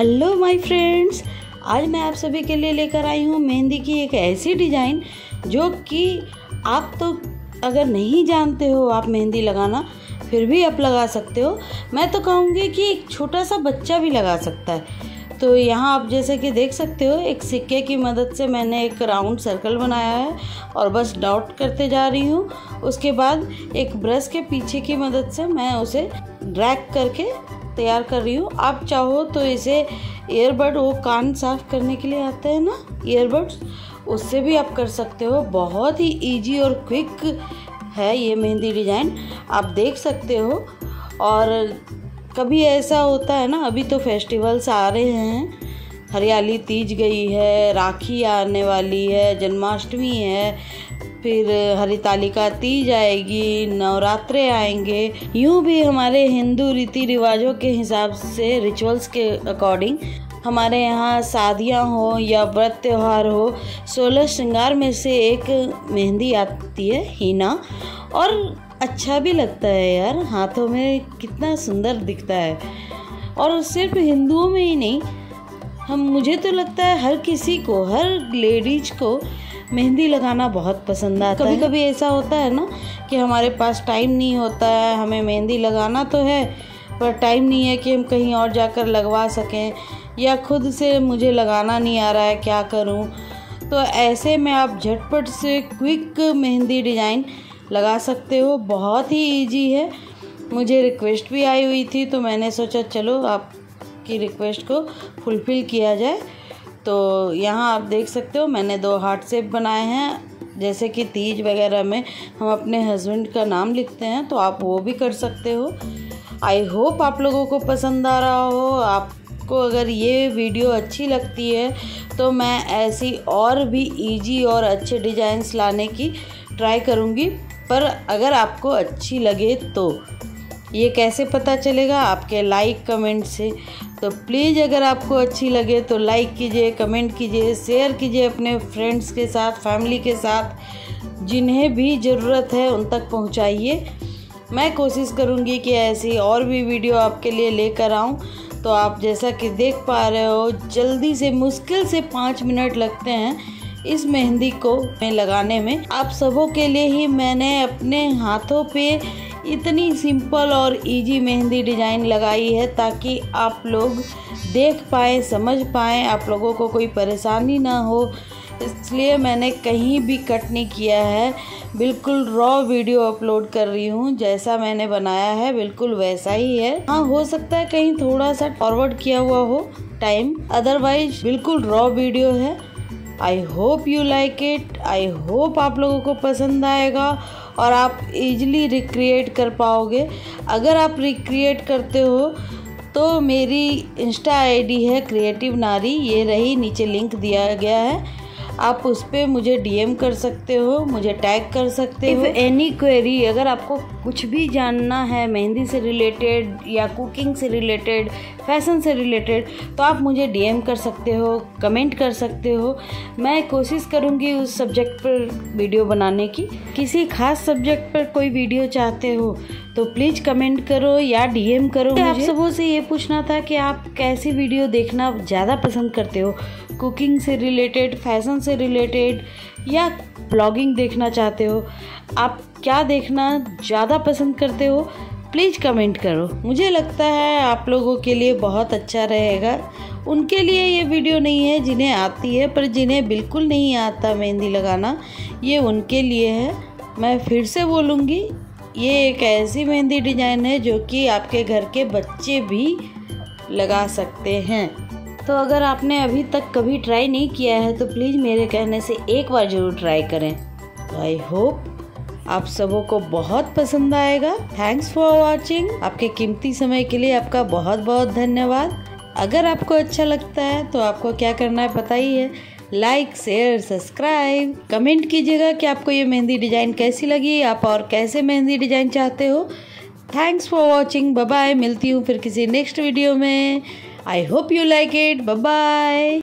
Hello my friends आज मैं आप सभी के लिए लेकर आई हूँ मेहंदी की एक ऐसी डिज़ाइन जो कि आप तो अगर नहीं जानते हो आप मेहंदी लगाना, फिर भी आप लगा सकते हो। मैं तो कहूँगी कि एक छोटा सा बच्चा भी लगा सकता है। तो यहाँ आप जैसे कि देख सकते हो, एक सिक्के की मदद से मैंने एक राउंड सर्कल बनाया है और बस डॉट करते जा रही हूँ। उसके बाद एक ब्रश के पीछे की मदद से मैं उसे ड्रैग करके तैयार कर रही हूँ। आप चाहो तो इसे ईयरबड वो कान साफ़ करने के लिए आते हैं ना ईयरबड्स उससे भी आप कर सकते हो। बहुत ही इजी और क्विक है ये मेहंदी डिज़ाइन आप देख सकते हो। और कभी ऐसा होता है ना, अभी तो फेस्टिवल्स आ रहे हैं। हरियाली तीज गई है, राखी आने वाली है, जन्माष्टमी है। फिर हरितालिका तीज आएगी नवरात्रे आएँगे। यूँ भी हमारे हिंदू रीति रिवाजों के हिसाब से रिचुअल्स के अकॉर्डिंग हमारे यहाँ शादियाँ हो या व्रत त्यौहार हो, सोलह श्रृंगार में से एक मेहंदी आती है, हीना। और अच्छा भी लगता है यार, हाथों में कितना सुंदर दिखता है। और सिर्फ़ हिंदुओं में ही नहीं, हम, मुझे तो लगता है हर किसी को, हर लेडीज़ को मेहंदी लगाना बहुत पसंद आता कभी है। कभी ऐसा होता है ना कि हमारे पास टाइम नहीं होता है, हमें मेहंदी लगाना तो है, पर टाइम नहीं है कि हम कहीं और जाकर लगवा सकें, या खुद से मुझे लगाना नहीं आ रहा है, क्या करूँ? तो ऐसे में आप झटपट से क्विक मेहंदी डिज़ाइन लगा सकते हो। बहुत ही इजी है। मुझे रिक्वेस्ट भी आई हुई थी तो मैंने सोचा चलो आपकी रिक्वेस्ट को फुलफ़िल किया जाए। तो यहाँ आप देख सकते हो, मैंने दो हार्ट सेप बनाए हैं। जैसे कि तीज वगैरह में हम अपने हस्बैंड का नाम लिखते हैं तो आप वो भी कर सकते हो। आई होप आप लोगों को पसंद आ रहा हो। आप आपको अगर ये वीडियो अच्छी लगती है तो मैं ऐसी और भी इजी और अच्छे डिज़ाइंस लाने की ट्राई करूँगी। पर अगर आपको अच्छी लगे तो। ये कैसे पता चलेगा? आपके लाइक कमेंट से। तो प्लीज़ अगर आपको अच्छी लगे तो लाइक कीजिए कमेंट कीजिए शेयर कीजिए अपने फ्रेंड्स के साथ फैमिली के साथ। जिन्हें भी ज़रूरत है, उन तक पहुंचाइए। मैं कोशिश करूँगी कि ऐसी और भी वीडियो आपके लिए लेकर आऊँ। तो आप जैसा कि देख पा रहे हो, जल्दी से, मुश्किल से पाँच मिनट लगते हैं इस मेहंदी को मैं लगाने में। आप सबों के लिए ही मैंने अपने हाथों पे इतनी सिंपल और इजी मेहंदी डिज़ाइन लगाई है ताकि आप लोग देख पाए, समझ पाए, आप लोगों को कोई परेशानी ना हो। इसलिए मैंने कहीं भी कट नहीं किया है। बिल्कुल रॉ वीडियो अपलोड कर रही हूँ, जैसा मैंने बनाया है, बिल्कुल वैसा ही है। हाँ हो सकता है कहीं थोड़ा सा फॉरवर्ड किया हुआ हो टाइम अदरवाइज़ बिल्कुल रॉ वीडियो है। I hope you like it I hope आप लोगों को पसंद आएगा। और आप इजीली रिक्रिएट कर पाओगे। अगर आप रिक्रिएट करते हो तो मेरी इंस्टा आईडी है क्रिएटिव नारी ये रही नीचे लिंक दिया गया है। आप उस पर मुझे डीएम कर सकते हो मुझे टैग कर सकते हो। एनी क्वेरी अगर आपको कुछ भी जानना है मेहंदी से रिलेटेड या कुकिंग से रिलेटेड फ़ैशन से रिलेटेड तो आप मुझे डीएम कर सकते हो कमेंट कर सकते हो। मैं कोशिश करूँगी उस सब्जेक्ट पर वीडियो बनाने की। किसी खास सब्जेक्ट पर कोई वीडियो चाहते हो तो प्लीज़ कमेंट करो या डीएम करो मुझे। आप सबों से ये पूछना था कि आप कैसी वीडियो देखना ज़्यादा पसंद करते हो? कुकिंग से रिलेटेड फ़ैशन से रिलेटेड या ब्लॉगिंग देखना चाहते हो? आप क्या देखना ज़्यादा पसंद करते हो? प्लीज़ कमेंट करो। मुझे लगता है आप लोगों के लिए बहुत अच्छा रहेगा। उनके लिए ये वीडियो नहीं है जिन्हें आती है पर जिन्हें बिल्कुल नहीं आता मेहंदी लगाना ये उनके लिए है। मैं फिर से बोलूँगी ये एक ऐसी मेहंदी डिज़ाइन है जो कि आपके घर के बच्चे भी लगा सकते हैं। तो अगर आपने अभी तक कभी ट्राई नहीं किया है तो प्लीज़ मेरे कहने से एक बार ज़रूर ट्राई करें। तो आई होप आप सबों को बहुत पसंद आएगा। थैंक्स फॉर वॉचिंग आपके कीमती समय के लिए आपका बहुत बहुत धन्यवाद। अगर आपको अच्छा लगता है तो आपको क्या करना है पता ही है। लाइक शेयर सब्सक्राइब कमेंट कीजिएगा कि आपको ये मेहंदी डिज़ाइन कैसी लगी, आप और कैसे मेहंदी डिज़ाइन चाहते हो। थैंक्स फॉर वॉचिंग बाय मिलती हूँ फिर किसी नेक्स्ट वीडियो में. I hope you like it bye